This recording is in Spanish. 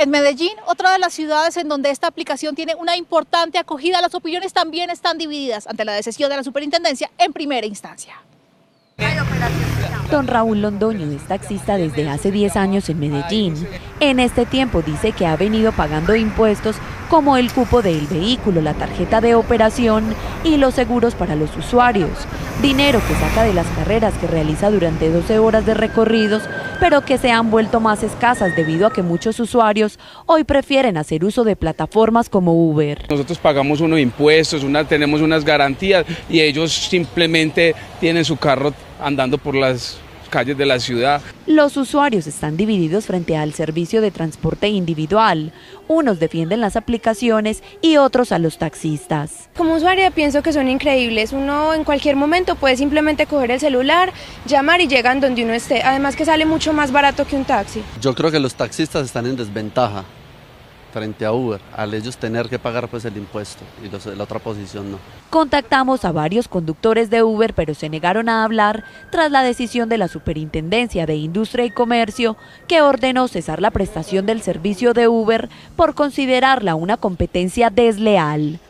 En Medellín, otra de las ciudades en donde esta aplicación tiene una importante acogida, las opiniones también están divididas ante la decisión de la superintendencia en primera instancia. Don Raúl Londoño es taxista desde hace 10 años en Medellín. En este tiempo dice que ha venido pagando impuestos como el cupo del vehículo, la tarjeta de operación y los seguros para los usuarios. Dinero que saca de las carreras que realiza durante 12 horas de recorridos, pero que se han vuelto más escasas debido a que muchos usuarios hoy prefieren hacer uso de plataformas como Uber. Nosotros pagamos unos impuestos, una, tenemos unas garantías y ellos simplemente tienen su carro andando por las calles de la ciudad. Los usuarios están divididos frente al servicio de transporte individual. Unos defienden las aplicaciones y otros a los taxistas. Como usuaria pienso que son increíbles. Uno en cualquier momento puede simplemente coger el celular, llamar y llegan donde uno esté. Además que sale mucho más barato que un taxi. Yo creo que los taxistas están en desventaja frente a Uber, al ellos tener que pagar pues el impuesto y los, la otra posición no. Contactamos a varios conductores de Uber, pero se negaron a hablar tras la decisión de la Superintendencia de Industria y Comercio que ordenó cesar la prestación del servicio de Uber por considerarla una competencia desleal.